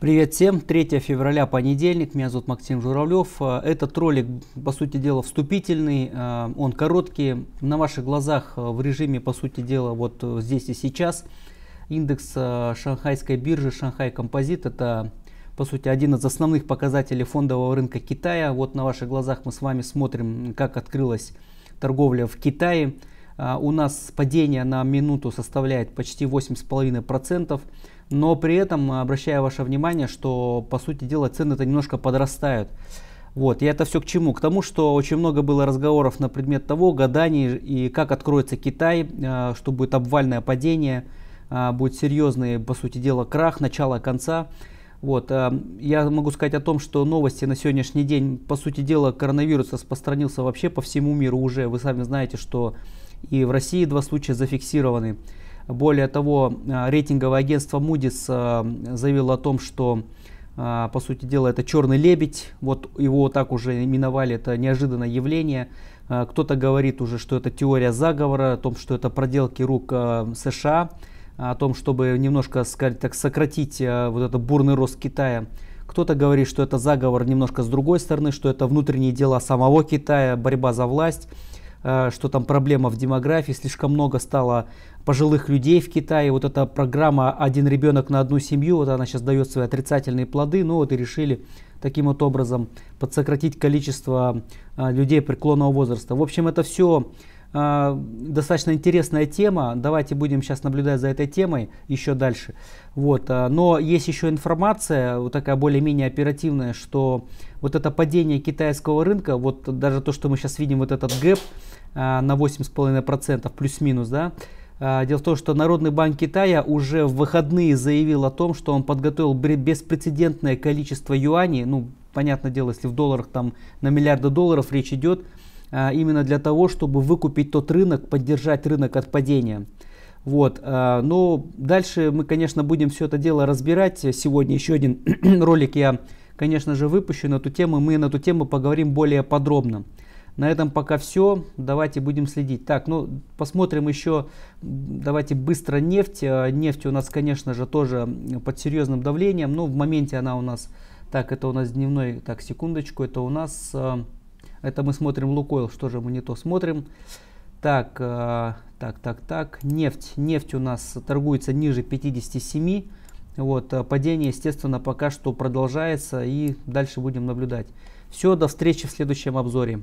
Привет всем! 3 февраля, понедельник. Меня зовут Максим Журавлев. Э, этот ролик, по сути дела, вступительный. Э, он короткий. На ваших глазах э, в режиме, по сути дела, вот здесь и сейчас. Индекс шанхайской биржи Шанхай Композит. Это, по сути, один из основных показателей фондового рынка Китая. Вот на ваших глазах мы с вами смотрим, как открылась торговля в Китае. У нас падение на минуту составляет почти 8,5% но при этом обращаю ваше внимание, что по сути дела цены-то немножко подрастают. Вот, и это все к чему? К тому, что очень много было разговоров на предмет того, гаданий и как откроется Китай, а, что будет обвальное падение, а, будет серьезный, по сути дела, крах, начало конца. Вот, я могу сказать о том, что новости на сегодняшний день, по сути дела, коронавирус распространился вообще по всему миру уже. Вы сами знаете, что и в России два случая зафиксированы. Более того, а, рейтинговое агентство Moody's а, заявило о том, что а, по сути дела это черный лебедь, вот его так уже именовали, это неожиданное явление. Кто-то говорит уже, что это теория заговора, о том, что это проделки рук США, о том, чтобы немножко сказать, так, сократить вот этот бурный рост Китая. Кто-то говорит, что это заговор немножко с другой стороны, что это внутренние дела самого Китая, борьба за власть. Э, что там проблема в демографии, слишком много стало пожилых людей в Китае. Вот эта программа «Один ребенок на одну семью», вот она сейчас дает свои отрицательные плоды, ну вот и решили таким вот образом подсократить количество э, людей преклонного возраста. В общем, это все э, достаточно интересная тема. Давайте будем сейчас наблюдать за этой темой еще дальше. Вот. Но есть еще информация, вот такая более-менее оперативная, что вот это падение китайского рынка, вот даже то, что мы сейчас видим, вот этот гэп, на 8,5% плюс-минус, да. А, дело в том, что Народный банк Китая уже в выходные заявил о том, что он подготовил беспрецедентное количество юаней, ну, понятное дело, если в долларах там на миллиарды долларов речь идет, а, именно для того, чтобы выкупить тот рынок, поддержать рынок от падения. Вот, но дальше мы, конечно, будем все это дело разбирать. Сегодня еще один ролик я, конечно же, выпущу на эту тему. Мы на эту тему поговорим более подробно. На этом пока все. Давайте будем следить. Так, ну посмотрим еще. Давайте быстро нефть. Э, нефть у нас, конечно же, тоже под серьезным давлением. Но в моменте она у нас... Так, это у нас дневной... Так, секундочку. Это у нас... Э, это мы смотрим Лукойл. Что же мы не то смотрим? Так, э, так, так, так. Нефть. Нефть у нас торгуется ниже 57. Вот, падение, естественно, пока что продолжается. И дальше будем наблюдать. Все, до встречи в следующем обзоре.